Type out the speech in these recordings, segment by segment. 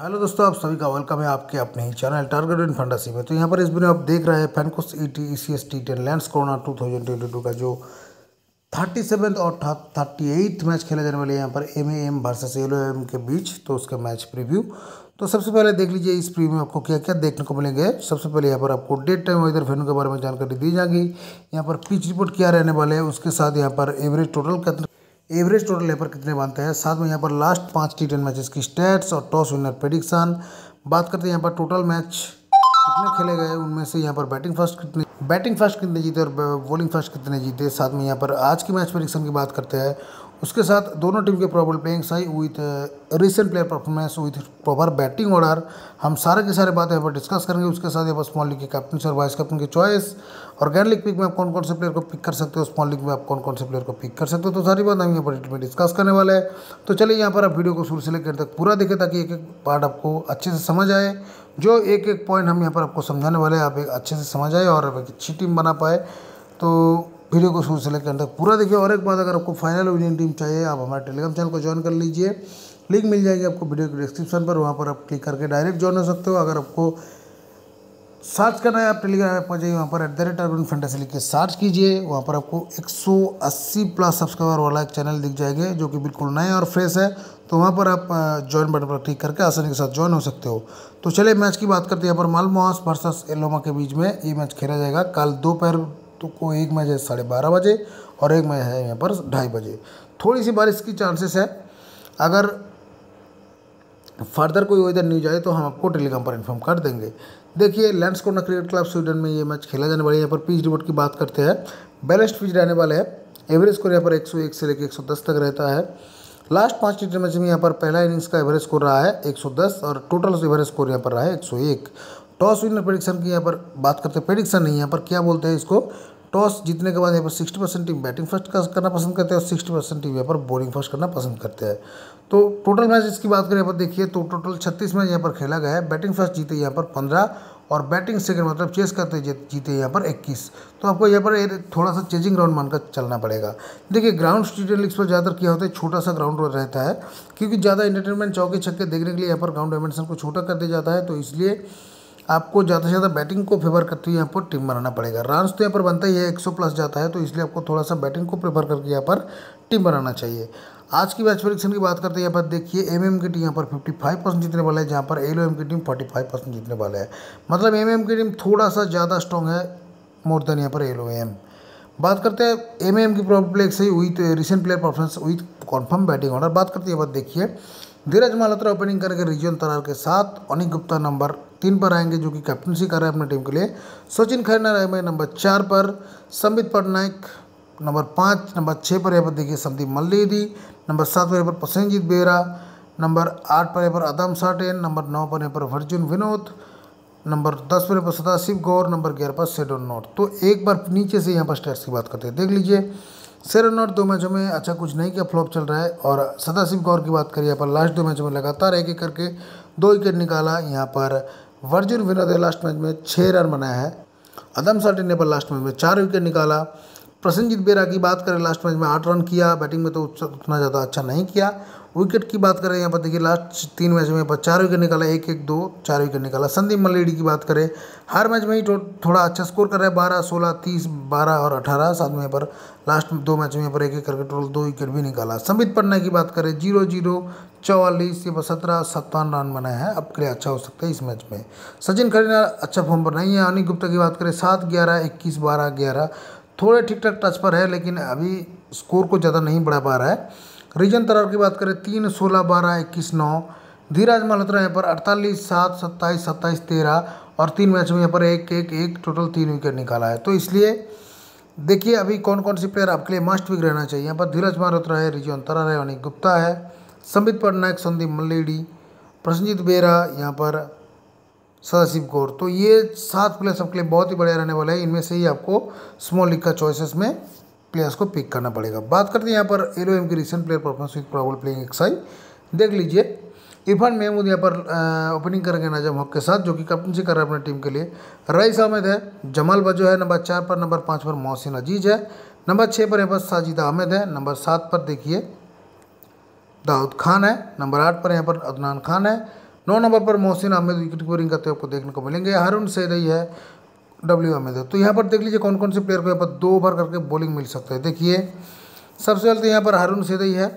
Hello दोस्तों, आप सभी का वेलकम है आपके अपने ही चैनल टारगेट इन फंडासी में। तो यहाँ पर इस वीडियो आप देख रहे हैं फैनकोस E T E C S T ten Landskrona two thousand twenty two का जो थर्टी सेवन और थर्टी एट मैच खेले जाने वाले यहाँ पर M A M versus L M के बीच तो उसका मैच प्रीव्यू तो सबसे पहले देख लीजिए इस प्रीव्यू में आपको क्या क्या देखने को मिलेंगे। सबसे पहले यहाँ पर आपको डेट टाइम वेदर वेन्यू के बारे में जानकारी दी जाएगी। यहाँ पर पिच रिपोर्ट क्या रहने वाले हैं, उसके साथ यहाँ पर एवरेज टोटल कितना एवरेज टोटल यहाँ पर कितने बनते हैं? साथ में यहाँ पर लास्ट पाँच टी टेन मैचेस की स्टैट्स और टॉस विनर प्रेडिक्शन बात करते हैं यहाँ पर टोटल मैच कितने खेले गए उनमें से यहाँ पर बैटिंग फ़र्स्ट कितने बैटिंग फ़र्स्ट कितने जीते और बॉलिंग फ़र्स्ट कितने जीते? साथ में यहाँ पर आज की मैच प्रेडिक्शन की बात करते हैं। उसके साथ दोनों टीम के प्रॉबल प्लेइंग सही with recent player performance with proper batting order हम सारे के सारे बातें यहाँ पर डिस्कस करेंगे। उसके साथ यहाँ पर स्मॉल लीग के कैप्टन और वाइस कैप्टन की चॉइस और ग्रैंड लीग पिक में आप कौन कौन से प्लेयर को पिक कर सकते हो? स्मॉल लीग में आप कौन कौन से प्लेयर को पिक कर सकते हो? तो सारी बात हम यहाँ पर में डिस्कस करने वाले हैं। तो चलिए यहाँ पर आप वीडियो को शुरू से लेकर तक पूरा देखें ताकि एक एक पार्ट आपको अच्छे से समझ आए। जो एक एक पॉइंट हम यहाँ पर आपको समझाने वाले हैं, आप एक अच्छे से समझ आए और आप एक अच्छी टीम बना पाए। तो वीडियो को शुरू से लेकर तक। पूरा देखिए, और एक बात अगर आपको फाइनल विनिंग टीम चाहिए, आप हमारे टेलीग्राम चैनल को ज्वाइन कर लीजिए। लिंक मिल जाएगी आपको वीडियो के डिस्क्रिप्शन पर, वहाँ पर आप क्लिक करके डायरेक्ट ज्वाइन हो सकते हो। अगर आपको सर्च करना है, आप टेलीग्राम ऐप पर जाइए, वहाँ पर at the rate Urban Fantasy लिख के सर्च कीजिए। वहाँ पर आपको 180 प्लस सब्सक्राइबर वाला एक चैनल दिख जाएँगे, जो कि बिल्कुल नए और फ्रेश है। तो वहाँ पर आप ज्वाइन बटन पर क्लिक करके आसानी के साथ ज्वाइन हो सकते हो। तो चलिए मैच की बात करते हैं। यहाँ पर मालमोहास वर्सेस एलोमा के बीच में ये मैच खेला जाएगा। कल दोपहर तो को एक मैच है साढ़े बारह बजे और एक मैच है यहाँ पर ढाई बजे। थोड़ी सी बारिश की चांसेस है। अगर फर्दर कोई वेदर न्यूज़ आए तो हम आपको टेलीग्राम पर इन्फॉर्म कर देंगे। देखिए लैंड्स क्रिकेट क्लब स्वीडन में ये मैच खेला जाने वाला है। यहाँ पर पिच रिपोर्ट की बात करते हैं। बैलेंस्ड पिच रहने वाले हैं। एवरेज स्कोर यहाँ पर 101 से लेकर 110 तक रहता है। लास्ट पाँच टी मैच में यहाँ पर पहला इनिंग्स का एवरेज स्कोर रहा है 110 और टोटल एवरेज स्कोर यहाँ पर रहा है 101 टॉस विनर प्रेडिक्शन की यहाँ पर बात करते हैं प्रेडिक्शन नहीं यहाँ पर क्या बोलते हैं इसको टॉस जीतने के बाद यहाँ पर sixty percent team batting first करना पसंद करते हैं और सिक्सटी परसेंट टीम यहाँ पर बॉलिंग फ़र्स्ट करना पसंद करते हैं तो टोटल मैच इसकी बात करें यहाँ पर देखिए तो टोटल छत्तीस मैच यहाँ पर खेला गया है बैटिंग फ़र्स्ट जीते यहाँ पर पंद्रह और बैटिंग सेकंड मतलब चेस करते जीते यहाँ पर 21 तो आपको यहाँ पर थोड़ा सा चेजिंग ग्राउंड मानकर चलना पड़ेगा देखिए ग्राउंड स्टेडियम लीग्स पर ज़्यादातर क्या होता है छोटा सा ग्राउंड रहता है क्योंकि ज़्यादा इंटरटेनमेंट चौके छक्के देखने के लिए यहाँ पर ग्राउंड डायमेंशन को छोटा कर दिया जाता है तो इसलिए आपको ज़्यादा से ज़्यादा बैटिंग को फेवर करते हुए यहाँ पर टीम बनाना पड़ेगा। रन्स तो यहाँ पर बनता ही है 100 प्लस जाता है तो इसलिए आपको थोड़ा सा बैटिंग को प्रेफर करके यहाँ पर टीम बनाना चाहिए। आज की मैच परीक्षण की बात करते हैं, यहाँ पर देखिए एम एम की टीम यहाँ पर 55 परसेंट जीतने वाला है, जहाँ पर एल एम की टीम 45 परसेंट जीतने वाला है। मतलब एम एम की टीम थोड़ा सा ज़्यादा स्ट्रॉन्ग है मोर देन यहाँ पर एल एम बात करते हैं एम एम की प्रॉब्लम से with recent player performance with confirm batting order बात करते हैं, यहाँ पर देखिए, धीरज मालहोत्रा ओपनिंग करेंगे रिजन तरार के साथ। अनिक गुप्ता नंबर तीन पर आएँगे जो कि कैप्टनसी कर रहे हैं अपने टीम के लिए। सचिन खैरना रहेंगे नंबर चार पर, संबित पटनायक नंबर पाँच नंबर छः पर यहाँ पर देखिए संदीप मल्लेदी नंबर सात पर यहाँ पर प्रसेंजीत बेरा नंबर आठ पर यहाँ पर अदम साटेन नंबर नौ पर यहाँ पर वर्जुन विनोद नंबर दस पर यहाँ पर सदाशिव गौर नंबर ग्यारह पर सेडोन नोट। तो एक बार नीचे से यहाँ पर स्टेट्स की बात करते हैं। देख लीजिए सेरन नॉट दो मैचों में अच्छा कुछ नहीं किया फ्लॉप चल रहा है और सदाशिव गौर की बात करिए यहाँ पर लास्ट दो मैचों में लगातार एक एक करके दो विकेट निकाला यहाँ पर वर्जुन विनोद लास्ट मैच में छः रन बनाया है। अदम साल्टी ने पर लास्ट मैच में चार विकेट निकाला। प्रसन्नजीत बेरा की बात करें लास्ट मैच में आठ रन किया बैटिंग में तो उतना ज़्यादा अच्छा नहीं किया। विकेट की बात करें, यहाँ पर देखिए लास्ट तीन मैच में पर चार विकेट निकाला, एक एक, दो, चार विकेट निकाला। संदीप मल्लेडी की बात करें, हर मैच में ही थोड़ा अच्छा स्कोर कर रहा है, बारह, सोलह, तीस, बारह और अठारह। साथ में यहाँ पर लास्ट दो मैच में यहाँ पर एक एक करके टोटल दो विकेट भी निकाला। संबित पन्ना की बात करें ज़ीरो ज़ीरो चौवालीस ये सत्रह, सत्तावन रन बनाए हैं। अब के लिए अच्छा हो सकता है इस मैच में। सचिन खरीना अच्छा फॉर्म पर नहीं है। अनिल गुप्ता की बात करें, सात, ग्यारह, इक्कीस, बारह, ग्यारह। थोड़े ठीक ठाक टच पर है, लेकिन अभी स्कोर को ज़्यादा नहीं बढ़ा पा रहा है। रीजन तरार की बात करें, तीन, सोलह, बारह, इक्कीस, नौ। धीराज मल्होत्रा यहाँ पर अड़तालीस, सात, सत्ताईस सत्ताईस, तेरह और तीन मैच में यहाँ पर एक एक एक टोटल तीन विकेट निकाला है। तो इसलिए देखिए अभी कौन कौन से प्लेयर आपके लिए मस्ट विक रहना चाहिए। यहाँ पर धीरज मल्होत्रा है रिजन तरार है, अनिक गुप्ता है, संबित पटनायक, संदीप मल्लेडी, प्रसन्नजीत बेरा यहाँ पर सदाशिव गौर तो ये सात प्लेयर्स आपके लिए बहुत ही बढ़िया रहने वाले हैं। इनमें से ही आपको स्मॉल लीग का चॉइसेस में प्लेयर्स को पिक करना पड़ेगा। बात करते हैं यहाँ पर एलो एम की recent player performance with probable playing excise देख लीजिए, इरफान महमूद यहाँ पर ओपनिंग करेंगे नजम हक के साथ, जो कि कैप्टनसी कर रहे हैं अपने टीम के लिए। रईस अहमद है, जमाल बजो है नंबर चार पर नंबर पाँच पर मोहसिन अज़ीज़ है। नंबर छः पर यहाँ पर साजिदा अहमद है नंबर सात पर देखिए, दाऊद खान है नंबर आठ पर यहाँ पर अदनान खान है। नौ नंबर पर मोहसिन अहमद विकेट कीपिंग करते हुए आपको देखने को मिलेंगे। हारून सैदई है डब्ल्यू अहमद है तो यहाँ पर देख लीजिए कौन कौन से प्लेयर को यहाँ पर दो ओवर करके बॉलिंग मिल सकता है। देखिए, सबसे पहले तो यहाँ पर हारून सैदई है।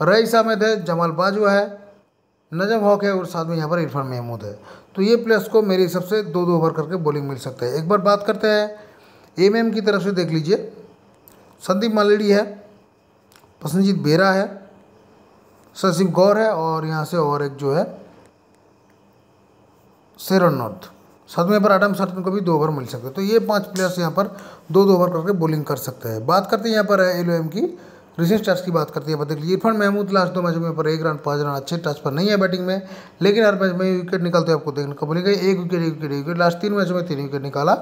रईस अहमद है जमाल बाजवा है नजम हॉक है और साथ में यहाँ पर इरफान महमूद है। तो ये प्लेयर्स को मेरे हिसाब से दो दो ओवर करके बॉलिंग मिल सकता है। एक बार बात करते हैं एम एम की तरफ़ से देख लीजिए। संदीप मालेडी है प्रसन्नजीत बेरा है शशिव गौर है और यहाँ से और एक जो है सेरन नॉर्थ यहाँ पर आडम सर्टन को भी दो ओवर मिल सकते हैं। तो ये पाँच प्लेयर्स यहाँ पर दो दो ओवर करके बॉलिंग कर सकते हैं। बात करते हैं यहाँ पर एल ओ एम की। रिसेंट टच की बात करते हैं देख लीजिए, इरफान महमूद लास्ट दो मैचों में पर एक रन पाँच रन अच्छे टच पर नहीं है बैटिंग में। लेकिन हर मैच में विकेट निकलते आपको देखने को मिलेगा। एक विकेट एक विकेट एक विकेट लास्ट तीन मैचों में तीन विकेट निकाला।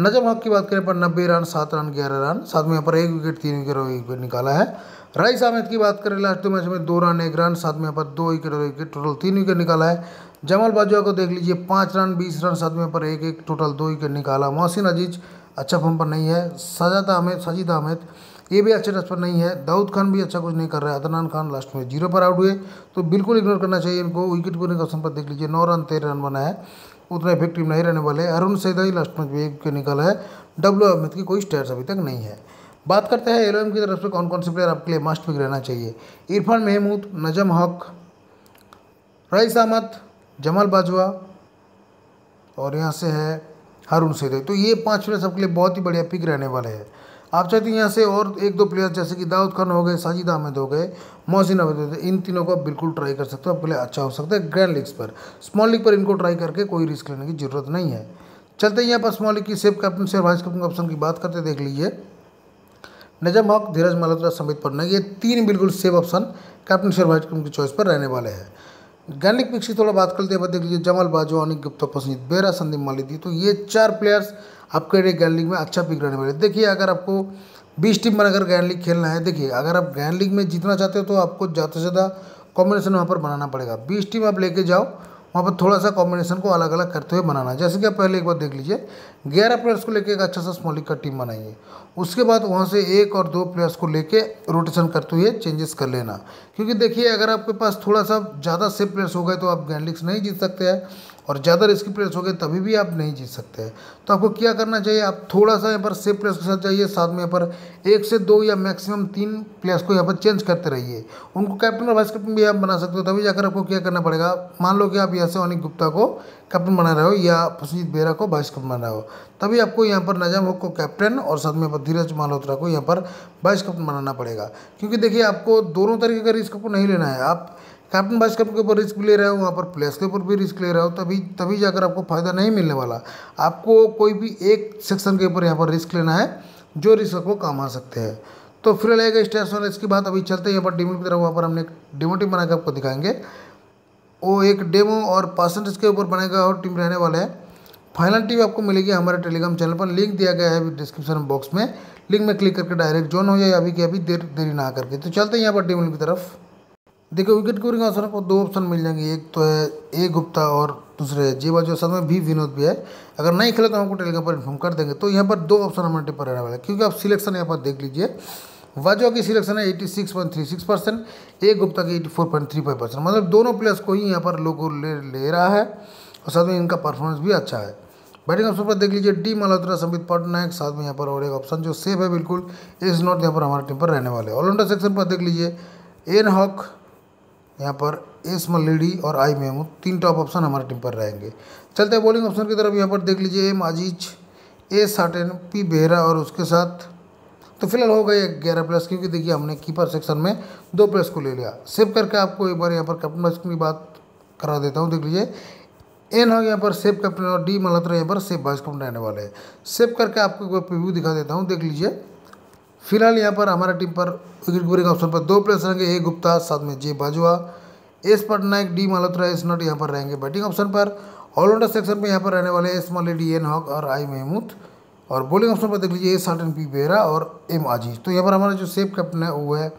नजम हक की बात करें पर नब्बे रन सात रन ग्यारह रन साथ में यहाँ पर एक विकेट तीन विकेट और एक विकेट निकाला है। राइस अहमद की बात करें, लास्ट मैच में दो रन, एक रन, साथ में यहाँ पर दो विकेट और विकेट टोटल तीन विकेट निकाला है। जमाल बाजुआ को देख लीजिए, पाँच रन, बीस रन, साथ में पर एक एक टोटल दो विकेट निकाला। मोहसिन अज़ीज़ अच्छा फॉर्म पर नहीं है। सजाद अहमद सजीद अहमद, ये भी अच्छे टच पर नहीं है। दाऊद खान भी अच्छा कुछ नहीं कर रहा है। अदनान खान लास्ट में ज़ीरो पर आउट हुए तो बिल्कुल इग्नोर करना चाहिए इनको। विकेट कीपिंग ऑप्शन पर देख लीजिए, नौ रन, तेरह रन बना है। उतना इफ़ेक्टिव नहीं रहने वाले। अरुण सैदा ही लास्ट में भी एक विकेट निकाला है। डब्ल्यू अहमद की कोई स्टैट्स अभी तक नहीं है। बात करते हैं एल की तरफ़ से कौन कौन से प्लेयर आपके लिए मस्ट पिक रहना चाहिए। इरफान महमूद, नजम हक, रईस अहमद, जमाल बाजवा और यहाँ से है हारून सैदई तो ये पाँच प्लेयर सबके लिए बहुत ही बढ़िया पिक रहने वाले हैं। आप चाहते हैं यहाँ से और एक दो प्लेयर जैसे कि दाऊद खान हो गए, साजिद अहमद हो गए, मोहसिन अहमद हो गए, इन तीनों को आप बिल्कुल ट्राई कर सकते हो, आपके लिए अच्छा हो सकता है ग्रैंड लीग्स पर। स्मॉल लीग पर इनको ट्राई करके कोई रिस्क लेने की ज़रूरत नहीं है। चलते हैं यहाँ पर स्मॉल लीग की सेफ़ कैप्टन से वाइस कैप्टन ऑप्शन की बात करते देख लीजिए। नजम हक धीरज मल्होत्रा समित पढ़ना ये तीन बिल्कुल सेफ़ ऑप्शन कैप्टन शेर कैप्टन की चॉइस पर रहने वाले हैं। गैलिक पिक्स की थोड़ा बात करते हैं देख लीजिए जमल बाजो, अनिक गुप्ता पसंद बेरा संदीप मालिदी तो ये चार प्लेयर्स आपके लिए गैन लीग में अच्छा पिक रहने वाले। देखिए, अगर आपको बीस टीम बनाकर गैन लीग खेलना है, देखिए, अगर आप गैन लीग में जीतना चाहते हो तो आपको ज़्यादा से ज़्यादा कॉम्बिनेशन वहाँ पर बनाना पड़ेगा। बीस टीम आप लेके जाओ वहाँ पर थोड़ा सा कॉम्बिनेशन को अलग अलग करते हुए बनाना जैसे कि आप पहले एक बार देख लीजिए, ग्यारह प्लेयर्स को लेकर एक अच्छा सा स्मॉल लीग का टीम बनाइए। उसके बाद वहाँ से एक और दो प्लेयर्स को लेके रोटेशन करते हुए चेंजेस कर लेना। क्योंकि देखिए, अगर आपके पास थोड़ा सा ज़्यादा सेफ़ प्लेयर्स हो गए तो आप ग्रैंड लीग्स नहीं जीत सकते हैं। और ज़्यादा रिस्की प्लेयर्स हो गए, तभी भी आप नहीं जीत सकते हैं। तो आपको क्या करना चाहिए? आप थोड़ा सा यहाँ पर सेफ़ प्लेयर्स के साथ जाइए साथ में यहाँ पर एक से दो या मैक्सिमम तीन प्लेयर्स को यहाँ पर चेंज करते रहिए। उनको कैप्टन और वाइस कैप्टन भी आप बना सकते हो, तभी जाकर आपको क्या करना पड़ेगा? मान लो कि आप यहाँ से अनिक गुप्ता को कैप्टन बना रहे हो या प्रसजीत बेहरा को वाइस कैप्टन बना रहे हो, तभी आपको यहाँ पर नजम हक को कैप्टन और साथ में यहाँ पर धीरज मल्होत्रा को यहाँ पर वाइस कैप्टन बनाना पड़ेगा। क्योंकि देखिए, आपको दोनों तरीके का रिस्क को नहीं लेना है। आप कैप्टन वाइस कैप्टन के ऊपर रिस्क ले रहे हो, वहाँ पर प्लेयर्स के ऊपर भी रिस्क ले रहे हो, तभी तभी जाकर आपको फ़ायदा नहीं मिलने वाला। आपको कोई भी एक सेक्शन के ऊपर यहाँ पर रिस्क लेना है, जो रिस्क आपको काम आ सकते हैं। तो फिर लगेगा स्टेशन इसके बाद अभी चलते हैं, यहाँ पर डेमो की तरफ़, वहाँ पर हमने एक डेमो टीम बना के आपको दिखाएँगे। वो एक डेमो और परसेंटेज के ऊपर बनेगा और टीम रहने वाले हैं। फाइनल टीम आपको मिलेगी हमारे टेलीग्राम चैनल पर लिंक दिया गया है डिस्क्रिप्शन बॉक्स में। लिंक में क्लिक करके डायरेक्ट ज्वाइन हो जाए अभी की अभी देर, देरी ना करके। तो चलते हैं यहाँ पर टीम की तरफ़। देखिए विकेट कीपिंग ऑप्शन आपको दो ऑप्शन मिल जाएँगे। एक तो है ए गुप्ता और दूसरे है जे बाजू साथ में भी विनोद भी है। अगर नहीं खेले तो हमको टेलीग्राम पर इन्फॉर्म कर देंगे। तो यहाँ पर दो ऑप्शन हमारे टिप पर रहने वाला क्योंकि आप सिलेक्शन यहाँ पर देख लीजिए। वाजवा की सिलेक्शन है eighty six point three six percent A Gupta की eighty four point three five percent मतलब दोनों प्लेयर्स को ही यहाँ पर लोगों ले ले रहा है, और साथ में इनका परफॉर्मेंस भी अच्छा है। बैटिंग ऑप्शन पर देख लीजिए डी मल्होत्रा संबित पटनायक, साथ में यहाँ पर और एक ऑप्शन जो सेफ़ है बिल्कुल इस नॉट यहाँ पर हमारे टीम पर रहने वाले ऑलराउंडर सेक्शन पर देख लीजिए एन हॉक यहाँ पर एस मल्लीडी और आई मेमू तीन टॉप ऑप्शन हमारे टीम पर रहेंगे। चलते हैं बॉलिंग ऑप्शन की तरफ़। यहाँ पर देख लीजिए M Aziz A Saten P Behera और उसके साथ तो फ़िलहाल हो गए ग्यारह प्लस क्योंकि देखिए हमने कीपर सेक्शन में दो प्लस को ले लिया। सेव करके आपको एक बार यहाँ पर कैप्टन वाइस की बात करा देता हूँ। देख लीजिए। एन हो यहाँ पर सेव कैप्टन और डी मल्होत्रा यहाँ पर सेव वाइस कैप्टन रहने वाले हैं। सेव करके आपको एक बार प्रीव्यू दिखा देता हूँ। देख लीजिए। फ़िलहाल यहाँ पर हमारा टीम पर विकेट कीपिंग ऑप्शन पर दो प्लेयर्स रहेंगे, ए गुप्ता, साथ में J Bajwa S Patnaik D Malhotra S नट यहाँ पर रहेंगे बैटिंग ऑप्शन पर। ऑलराउंडर सेक्शन में यहाँ पर रहने वाले एस मलेडी एन हॉक और आई महमूद। और बॉलिंग ऑप्शन पर देख लीजिए, ए साल्टन पी बेहरा और एम आजीज। तो यहाँ पर हमारा जो सेफ़ कैप्टन है, वो है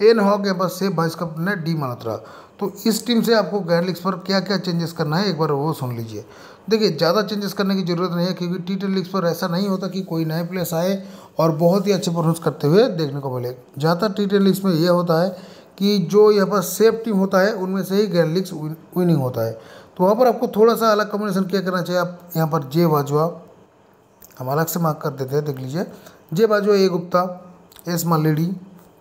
एन हॉक, यहाँ पर सेफ़ वाइस कैप्टन है डी मल्होत्रा तो इस टीम से आपको गैंडलिक्स पर क्या क्या चेंजेस करना है, एक बार वो सुन लीजिए। देखिए, ज़्यादा चेंजेस करने की ज़रूरत नहीं है, क्योंकि टी टेन लीग्स पर ऐसा नहीं होता कि कोई नए प्लेयर्स आए और बहुत ही अच्छे परफॉर्मेंस करते हुए देखने को मिले। ज़्यादातर टी टेन लीग्स में ये होता है कि जो यहाँ पर सेफ़ टीम होता है, उनमें से ही ग्रैंड लीग्स विनिंग होता है। तो वहाँ पर आपको थोड़ा सा अलग कॉम्बिनेशन क्या करना चाहिए। आप यहाँ पर जे बाजवा, हम अलग से मार्क कर देते हैं, देख लीजिए। J Bajwa A Gupta S Malledi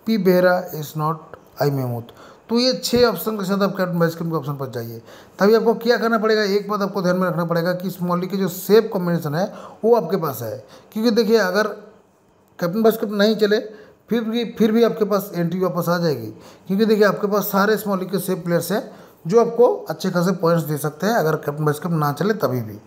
P Behera S not I Mahmood तो ये छः ऑप्शन के साथ आप कैप्टन वाइस कैप्टन के ऑप्शन पर जाइए। तभी आपको क्या करना पड़ेगा? एक बात आपको ध्यान में रखना पड़ेगा कि स्मॉल लीग के जो सेफ़ कॉम्बिनेशन है, वो आपके पास है। क्योंकि देखिए, अगर कैप्टन वाइस कैप्टन नहीं चले, फिर भी फिर भी आपके पास एंट्री वापस आ जाएगी। क्योंकि देखिए, आपके पास सारे स्मॉल लीग के सेफ़ प्लेयर्स हैं, जो आपको अच्छे खासे पॉइंट्स दे सकते हैं, अगर कैप्टन वाइस कैप्टन ना चले तभी भी।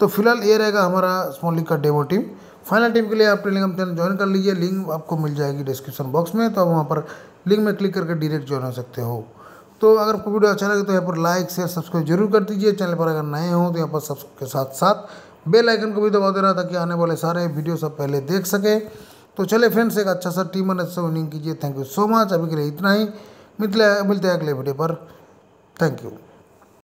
तो फ़िलहाल ये रहेगा हमारा स्मॉल लीग का डेमो टीम फाइनल टीम के लिए आप टेलीग्राम चैनल ज्वाइन कर लीजिए लिंक आपको मिल जाएगी डिस्क्रिप्शन बॉक्स में। तो आप वहाँ पर लिंक में क्लिक करके डायरेक्ट ज्वाइन हो सकते हो। तो अगर आपको वीडियो अच्छा लगे तो यहाँ पर लाइक शेयर सब्सक्राइब ज़रूर कर दीजिए। चैनल पर अगर नए हो तो यहाँ पर सब्सक्राइब के साथ साथ बेल आइकन को भी दबा दे देना ताकि आने वाले सारे वीडियो सब पहले देख सके। तो चले फ्रेंड्स एक अच्छा सा टीम मैनेज से विनिंग कीजिए। थैंक यू सो मच अभी के लिए इतना ही। मिलते हैं अगले वीडियो पर। Thank you